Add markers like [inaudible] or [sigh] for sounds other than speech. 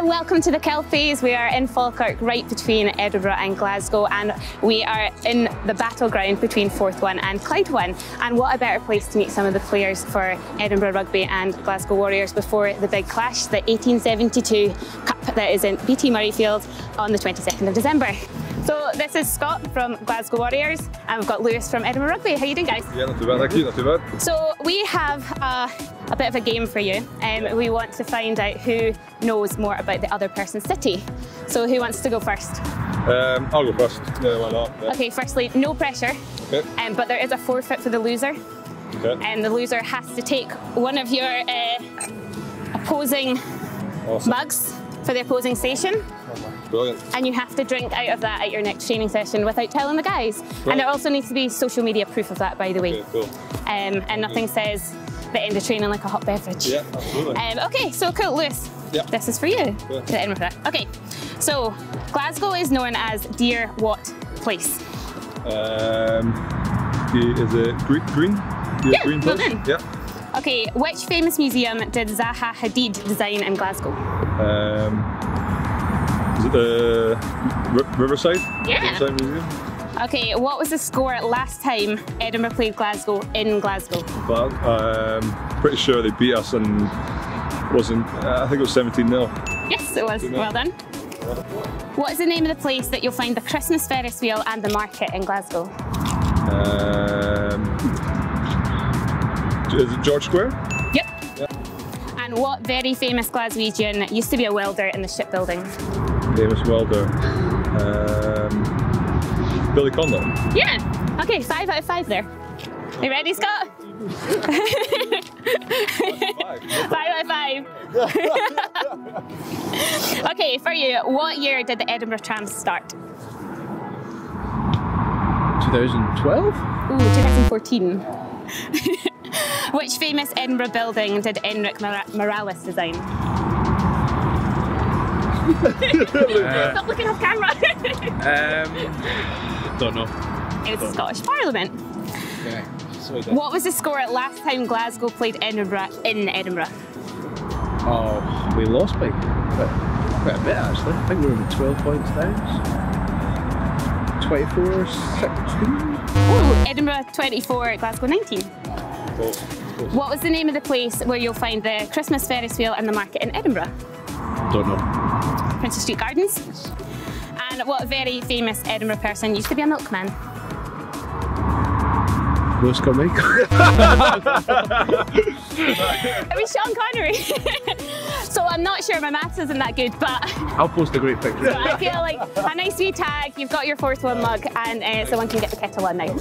And welcome to the Kelpies. We are in Falkirk, right between Edinburgh and Glasgow, and we are in the battleground between Forth One and Clyde One. And what a better place to meet some of the players for Edinburgh Rugby and Glasgow Warriors before the big clash, the 1872 Cup that is in BT Murrayfield on the 22nd of December. So this is Scott from Glasgow Warriors, and we've got Lewis from Edinburgh Rugby. How are you doing, guys? Yeah, not too bad, thank you, not too bad. So we have a, a bit of a game for you. Um, we want to find out who knows more about the other person's city. So who wants to go first? Um, I'll go first. Yeah, why not? Yeah. Okay, firstly, no pressure, Okay. um, but there is a forfeit for the loser, okay. and the loser has to take one of your uh, opposing awesome. mugs for the opposing station, Brilliant. and you have to drink out of that at your next training session without telling the guys. And there also needs to be social media proof of that, by the way. Okay, cool. Um, and nothing says the end of training like a hot beverage. Yeah, absolutely. Um, okay, so cool, Lewis. Yeah. This is for you. Yeah. To Edinburgh. Okay, so Glasgow is known as Dear What Place? Um, is it green? green? The Yeah, green place? Yeah. Okay, which famous museum did Zaha Hadid design in Glasgow? Um, is it the Riverside? Yeah. Riverside Museum? Okay, what was the score last time Edinburgh played Glasgow in Glasgow? But um, pretty sure they beat us and wasn't. Uh, I think it was 17 0 Yes, it was. Well done. What is the name of the place that you'll find the Christmas Ferris wheel and the market in Glasgow? Um, is it George Square? Yep. And what very famous Glaswegian used to be a welder in the shipbuilding? Famous welder. Um, Billy Connolly. Yeah. Okay, five out of five there. You ready, Scott? Five out of five. [laughs] okay, for you, what year did the Edinburgh trams start? 2012? Ooh, 2014. [laughs] Which famous Edinburgh building did Enric Mora- Miralles design? [laughs] Stop looking off camera. Um, don't know. it was the Scottish Parliament. Okay. So. What was the score at last time Glasgow played Edinburgh in Edinburgh? Oh, we lost by quite, quite a bit actually. I think we were only 12 points down. 24 16. Ooh, Edinburgh 24, Glasgow 19. Cool. What was the name of the place where you'll find the Christmas Ferris wheel and the market in Edinburgh? Don't know. Princes Street Gardens. And what a very famous Edinburgh person used to be a milkman? Lewis Carmichael. [laughs] It was Sean Connery. [laughs] so I'm not sure my maths isn't that good, but [laughs] I'll post a great picture. I feel like a nice wee tag. You've got your Forth One mug, and uh, someone can get the kettle one now.